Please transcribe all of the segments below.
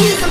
music.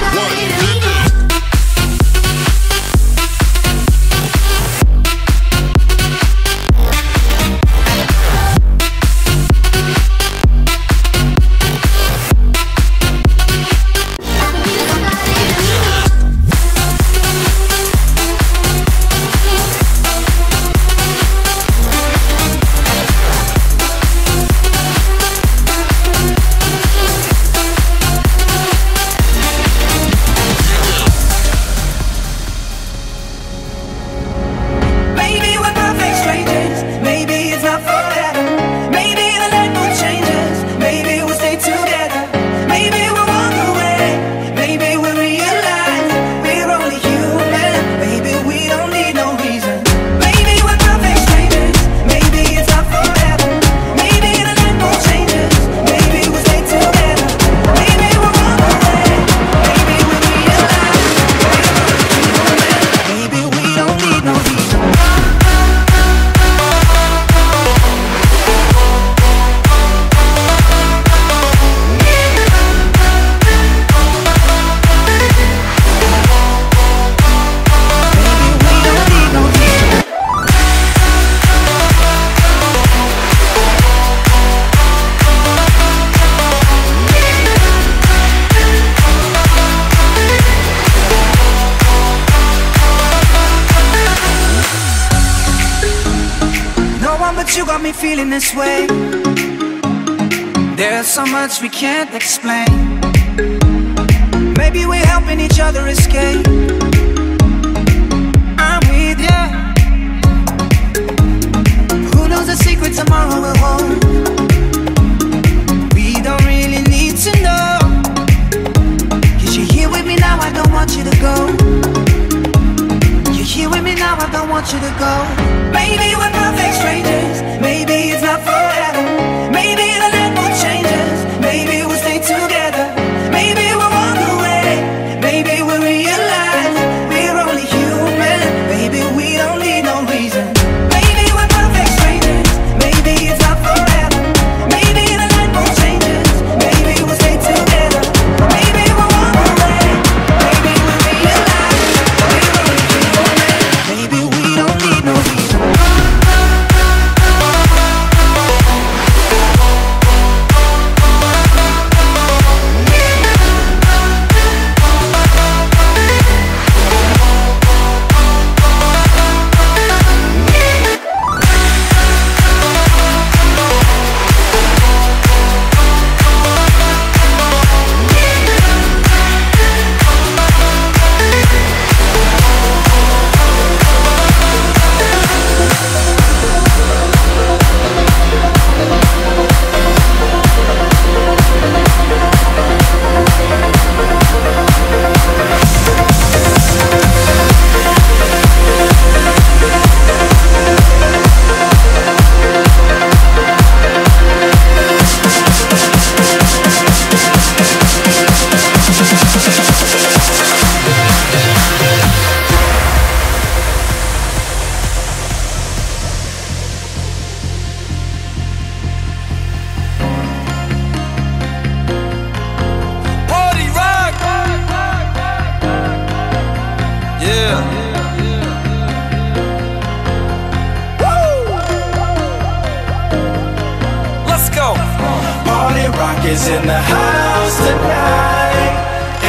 is in the house tonight.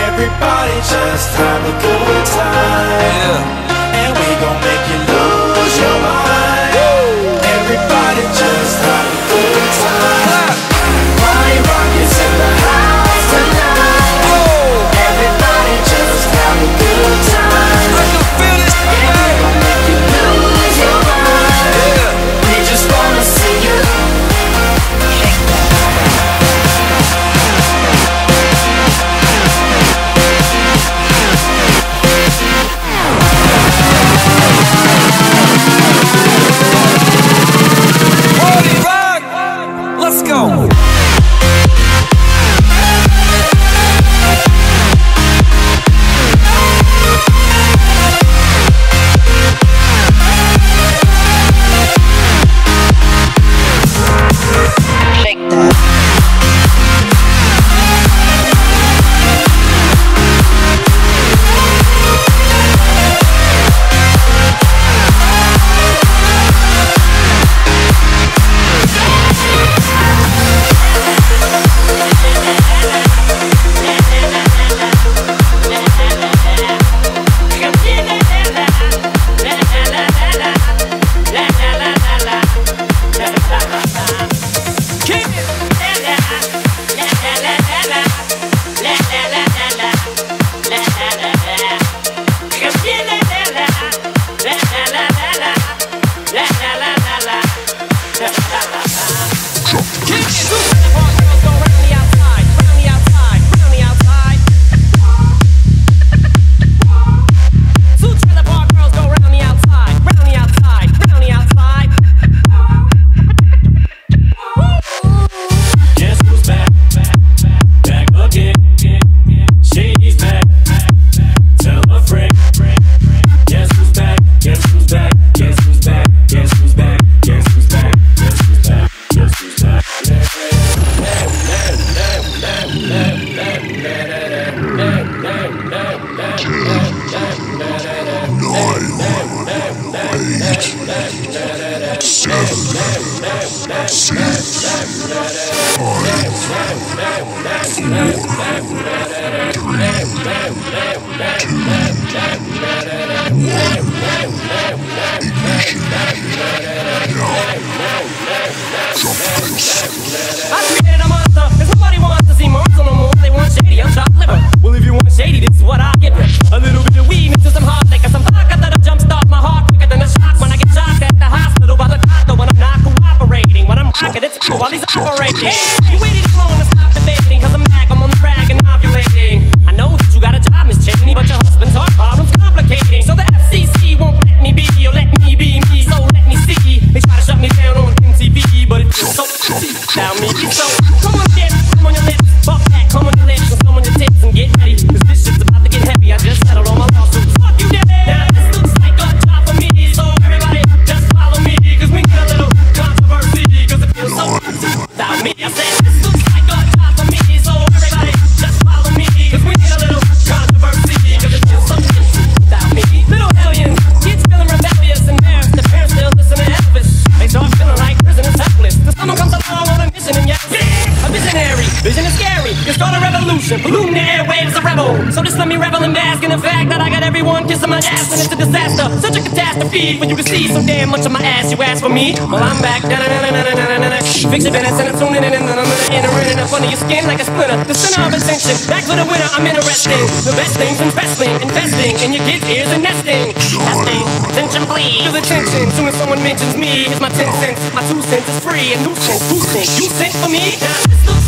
Everybody just have a good time. Yeah. but you can see so damn much of my ass. You ask for me, well I'm back. Fix your business and I'm tuning in and I'm gonna enter in up under your skin like a splitter. The center of attention, back for the winner. I'm interesting. The best things in wrestling, investing in your kids' ears and nesting. Testing, attention please. Feel the tension. Soon as someone mentions me, it's my ten cents. My two cents is free and nuisance. Who think you sent for me?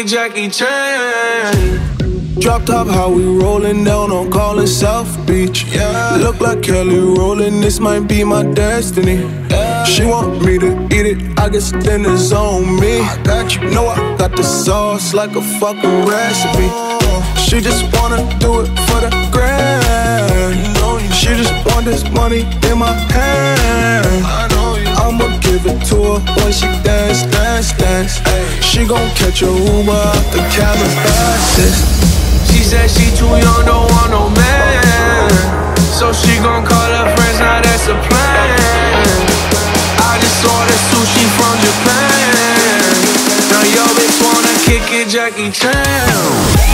It, Jackie Chan. Drop top, how we rollin' down on callin' South Beach. Yeah. Look like Kelly rollin', this might be my destiny. Yeah. She want me to eat it, I guess then it's on me. I got you, know I got the sauce like a fucking recipe. Oh. She just wanna do it for the grand. She just want this money in my hand. Give it to her when she dance, dance, dance. She gon' catch a Uber out the Calabasas. She said she too young, don't want no man. So she gon' call her friends, now that's a plan. I just ordered sushi from Japan. Now yo bitch wanna kick it, Jackie Chan.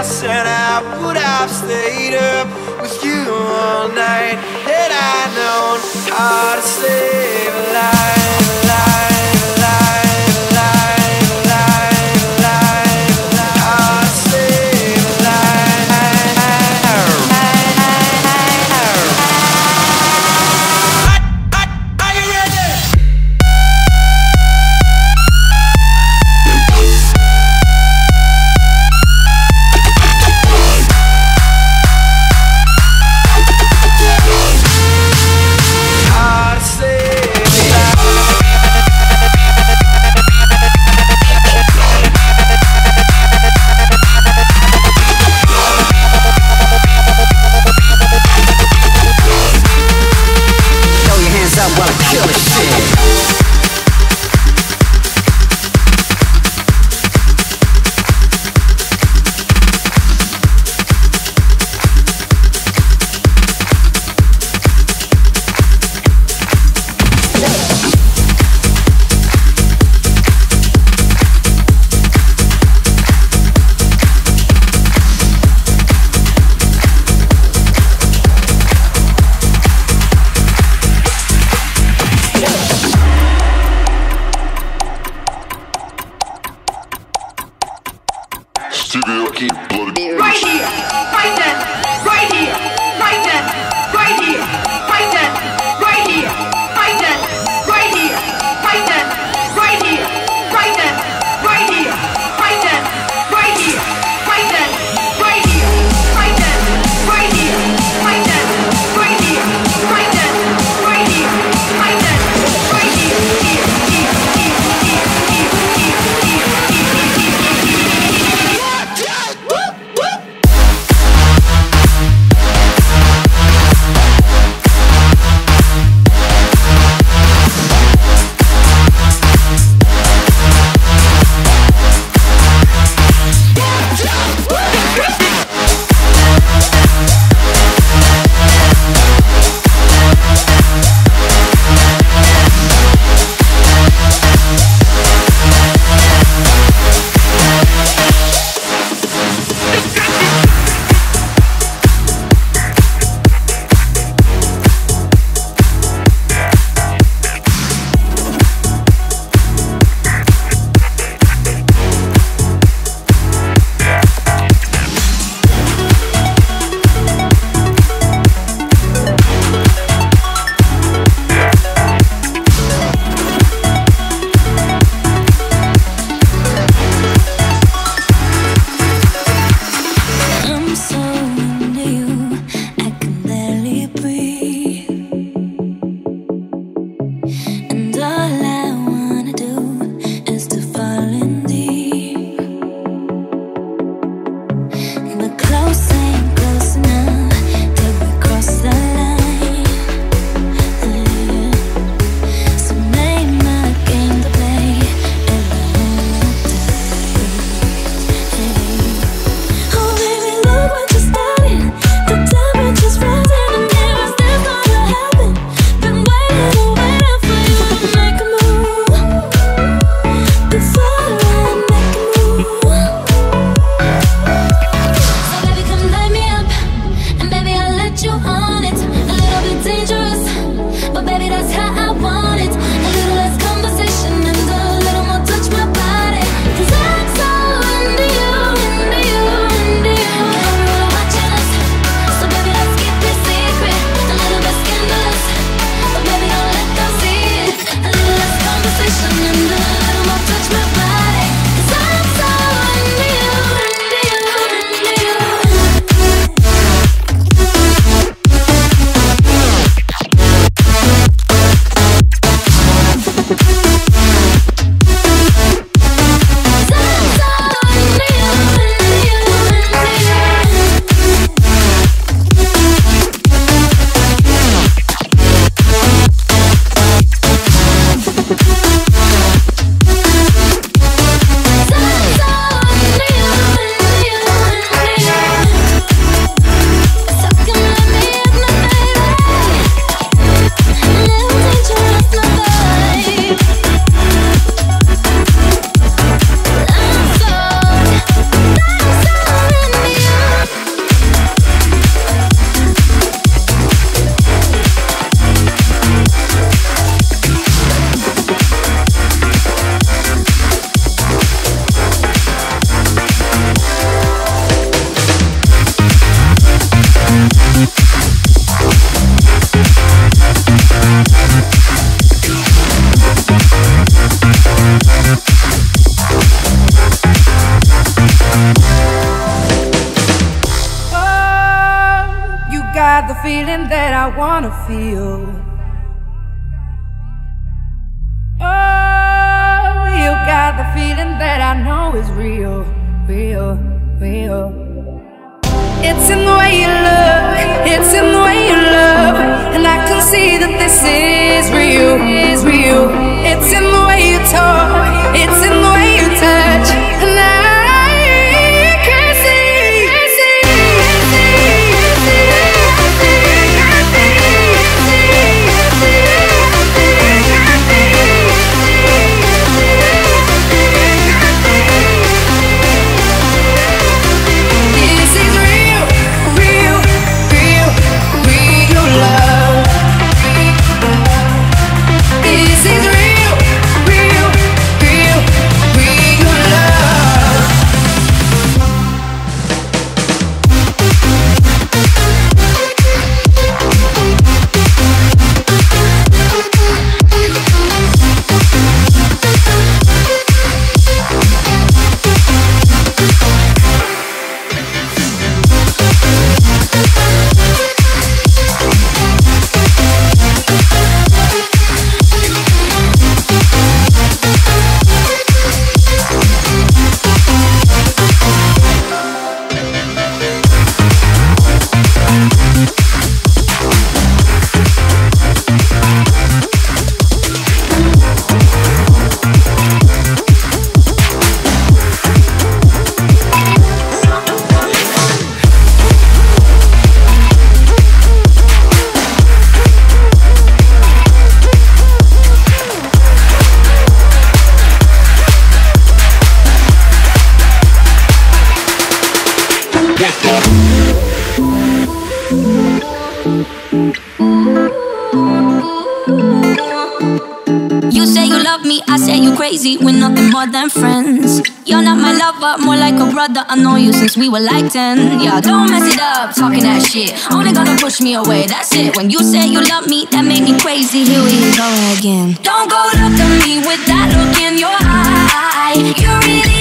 house and I would have stayed up with you all night. Had I known how to save a life got the feeling that I wanna feel. Oh, you got the feeling that I know is real, real, real. It's in the way you look, it's in the way you love, and I can see that this is real, is real. It's in the way you talk, it's in You say you love me, I say you crazy. We're nothing more than friends. You're not my lover, more like a brother. I know you since we were like 10. Yeah, don't mess it up, talking that shit. Only gonna push me away, that's it. When you say you love me, that made me crazy. Here we go again. Don't go look at me with that look in your eye. You really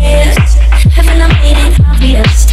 Haven't I made it obvious?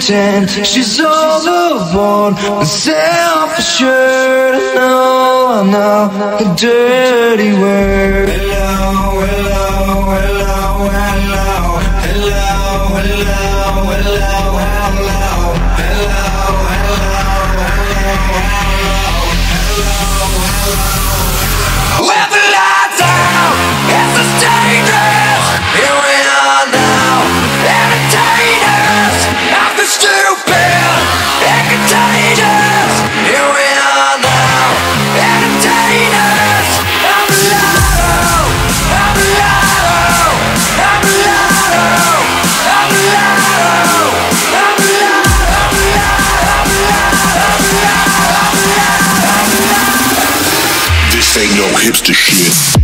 pretend she's all alone and self-assured. No, no, a dirty word. Hello, hello. hipster shit.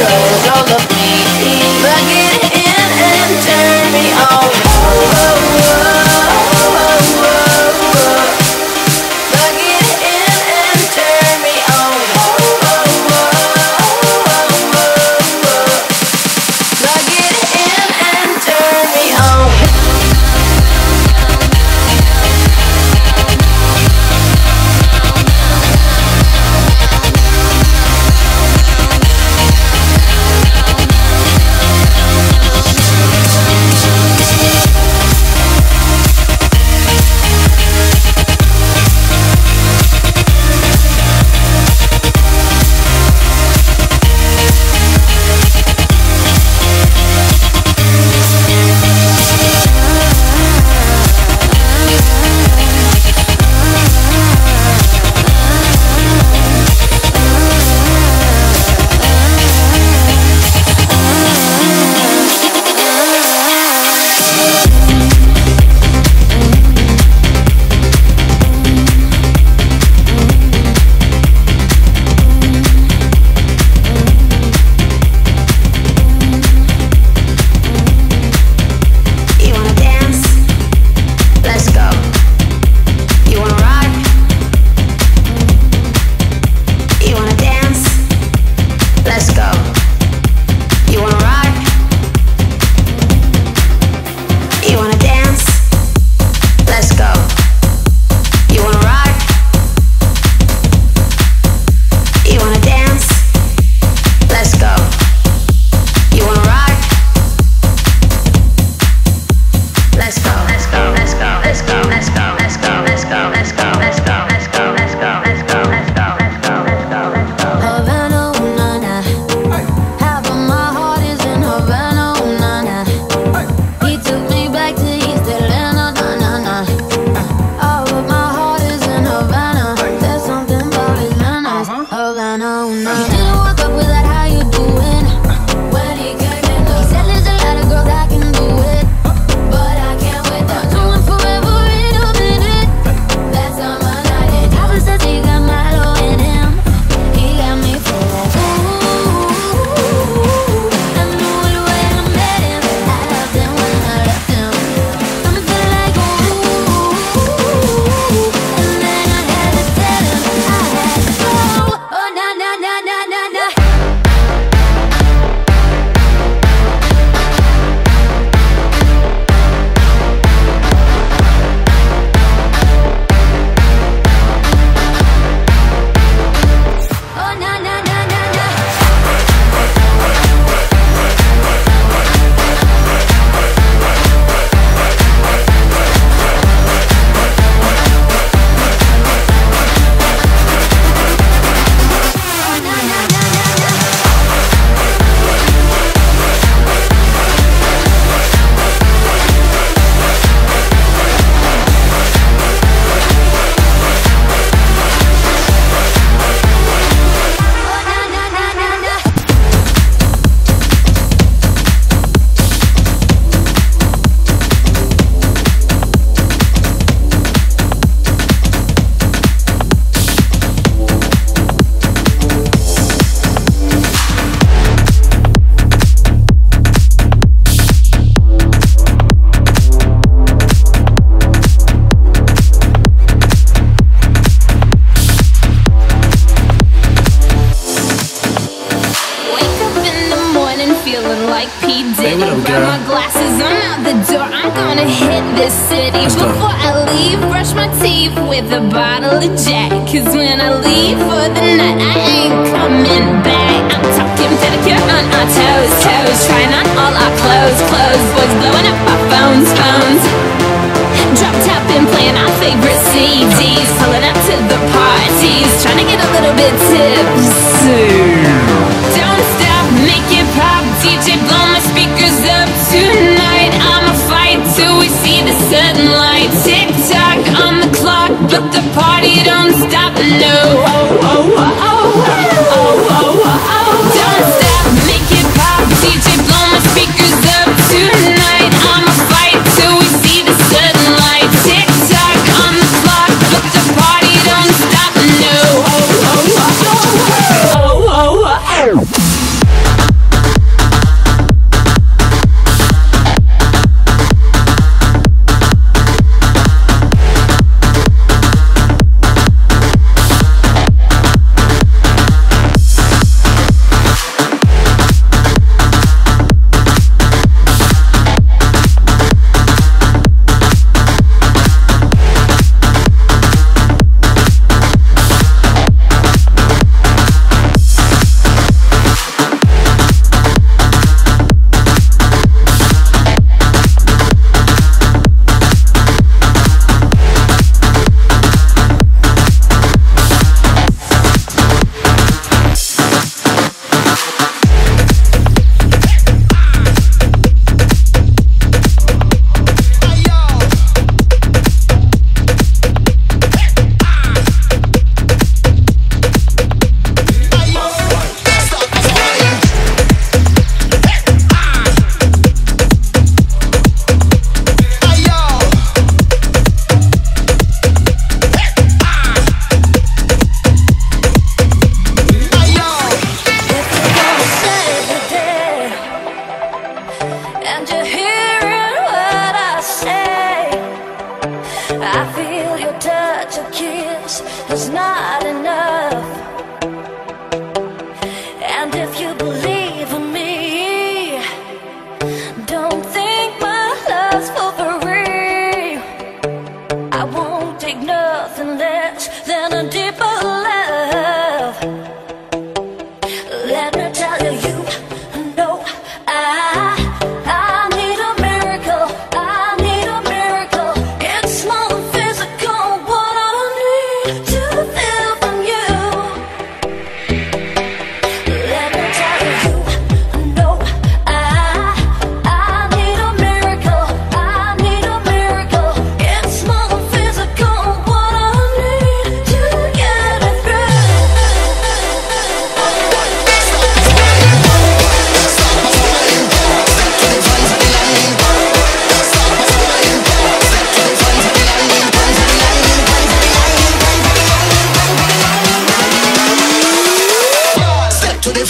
show.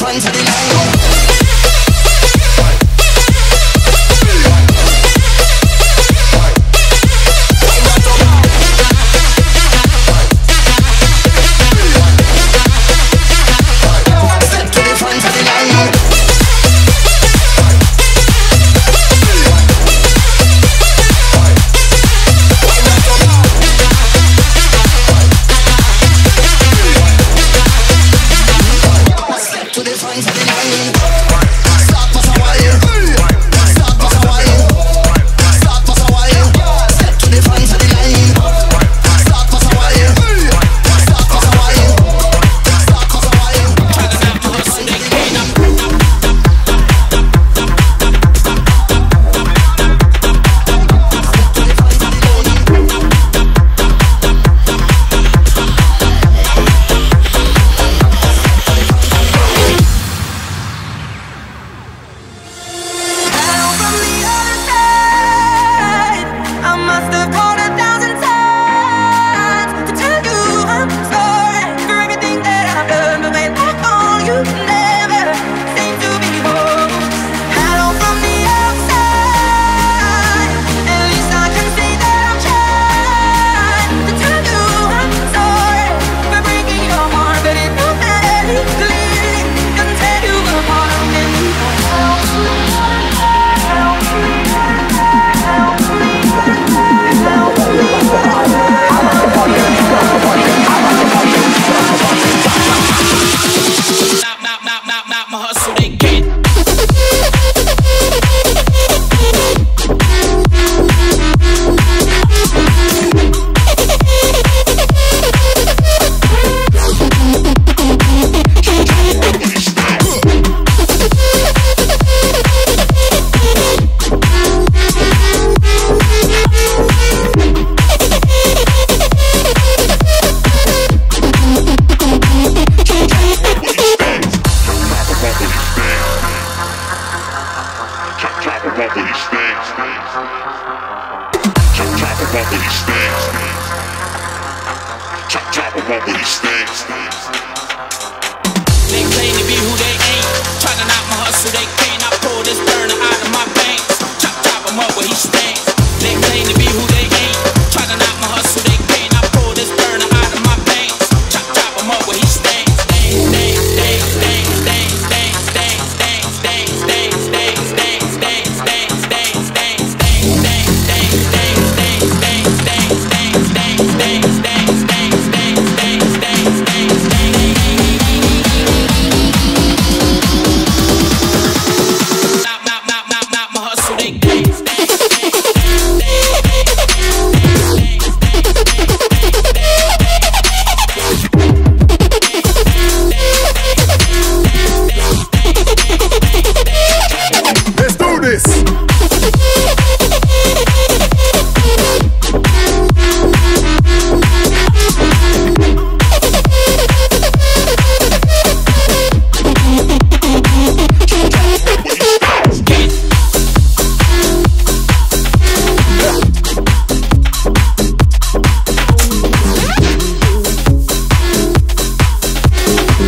Front of the line.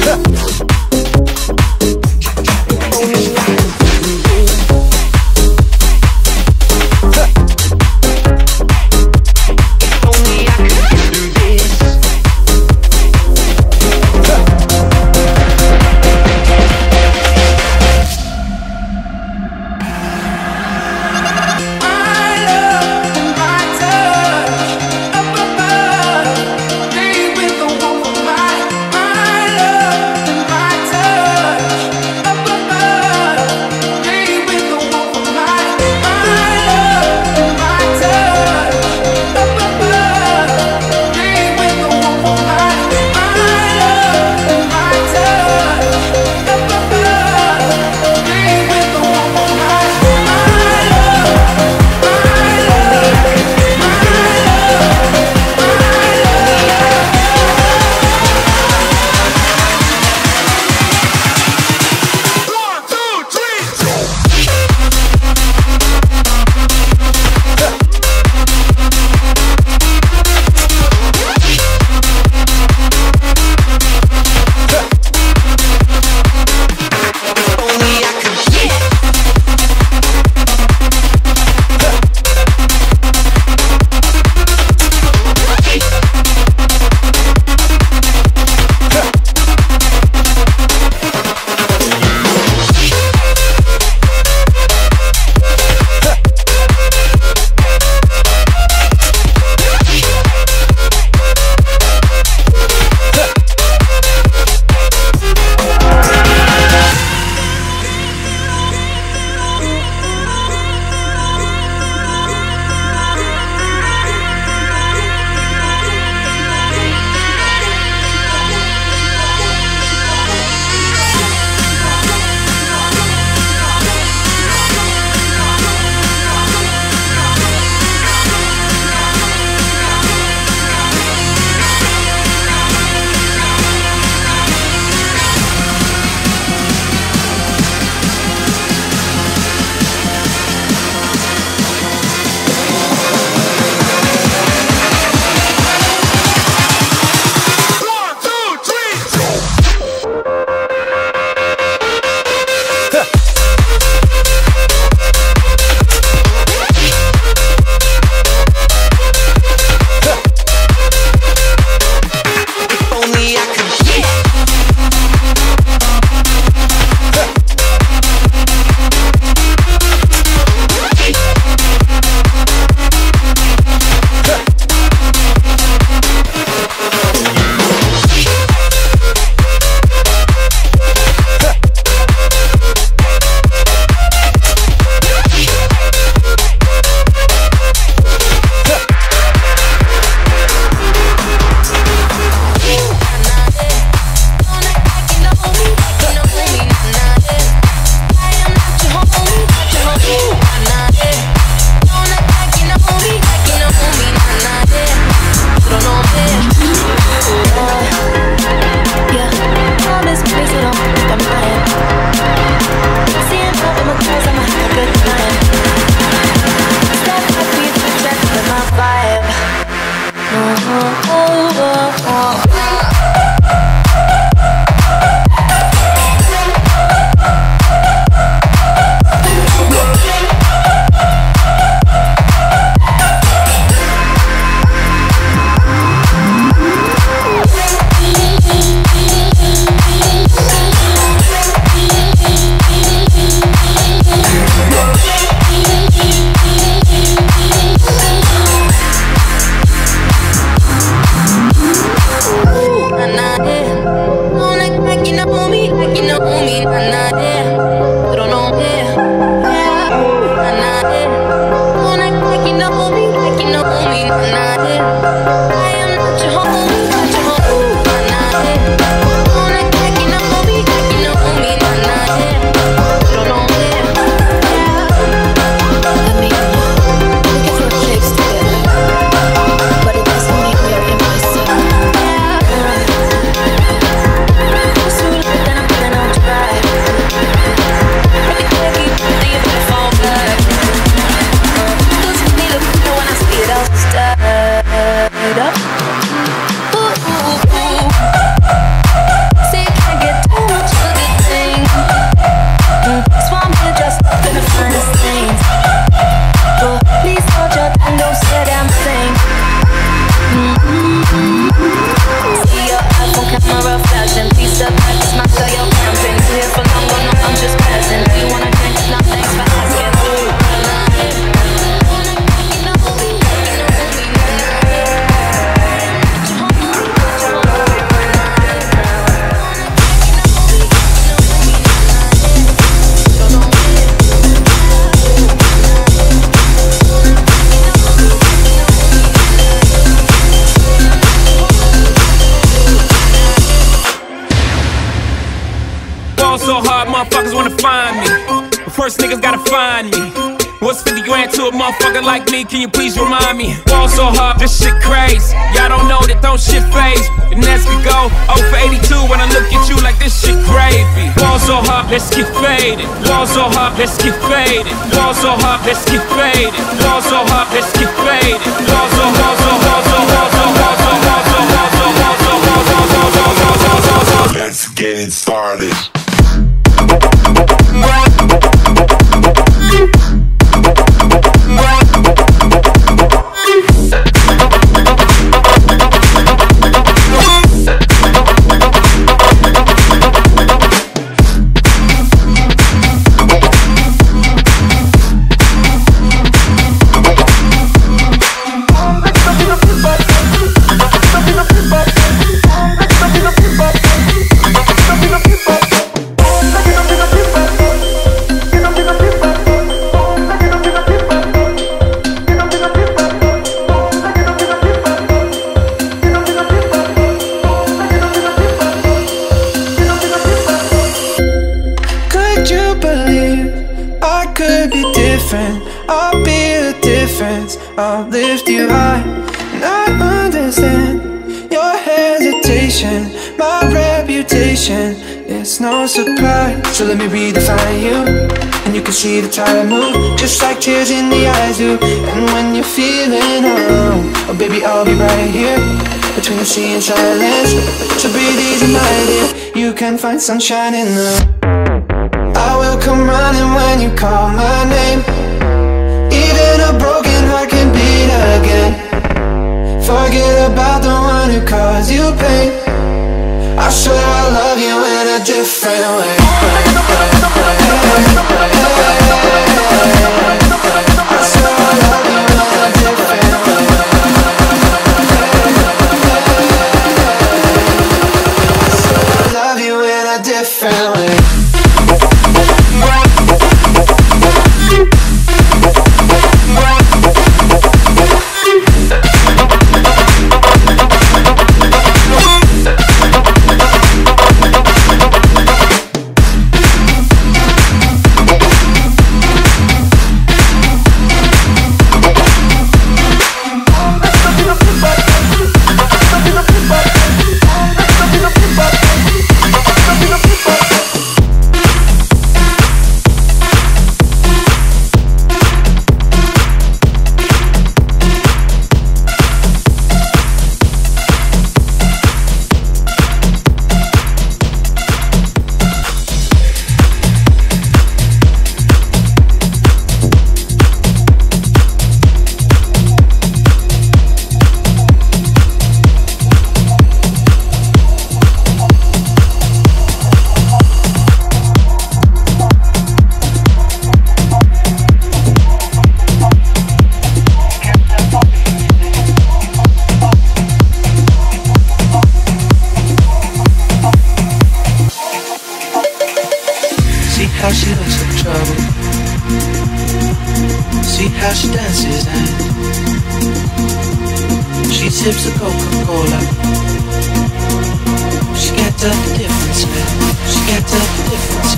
Yeah. niggas gotta find me. What's 50 grand to a motherfucker like me? Can you please remind me? Ball so hard, this shit crazy. Y'all don't know that don't shit faze. And as we go, 0 for 82 when I look at you like this shit gravy. Ball so hard, let's get faded. Ball so hard, let's get faded. Ball so hard, let's get faded. Ball so hard, let's get faded. Ball so hard, so hard, so hard, so hard, so hard, so hard, so hard, so hard, so hard, so hard, so hard, so hard. Let's get it started. Could So let me redefine you. And you can see the tide move, just like tears in the eyes do. And when you're feeling alone, oh baby, I'll be right here. Between the sea and silence So breathe easy my dear You can find sunshine in the I will come running when you call my name Even a broken heart can beat again Forget about the one who caused you pain I swear I love you in a different way how she dances and she sips a Coca-Cola. She can't tell the difference, man. She can't tell the difference,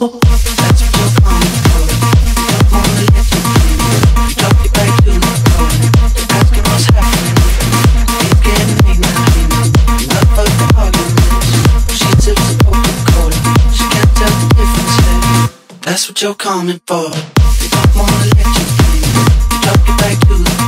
That's what you're coming for. Wanna let you in. Drop it back to the.